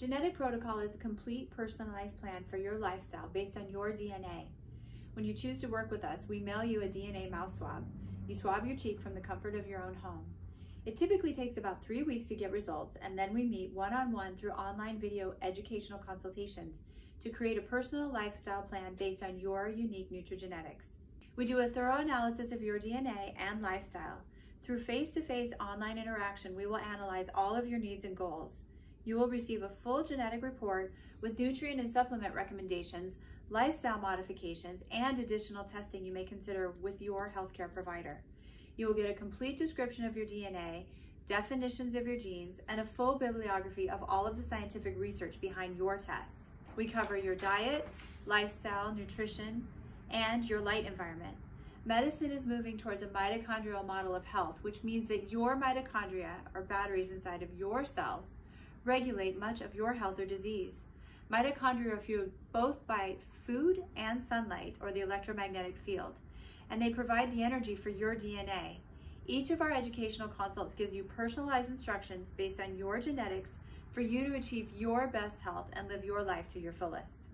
Genetic Protocol is a complete personalized plan for your lifestyle based on your DNA. When you choose to work with us, we mail you a DNA mouth swab. You swab your cheek from the comfort of your own home. It typically takes about three weeks to get results, and then we meet one on one through online video educational consultations to create a personal lifestyle plan based on your unique nutrigenetics. We do a thorough analysis of your DNA and lifestyle. Through face to face online interaction, we will analyze all of your needs and goals. You will receive a full genetic report with nutrient and supplement recommendations, lifestyle modifications, and additional testing you may consider with your healthcare provider. You will get a complete description of your DNA, definitions of your genes, and a full bibliography of all of the scientific research behind your tests. We cover your diet, lifestyle, nutrition, and your light environment. Medicine is moving towards a mitochondrial model of health, which means that your mitochondria, or batteries inside of your cells, regulate much of your health or disease. Mitochondria are fueled both by food and sunlight, or the electromagnetic field and they provide the energy for your DNA. Each of our educational consults gives you personalized instructions based on your genetics for you to achieve your best health and live your life to your fullest.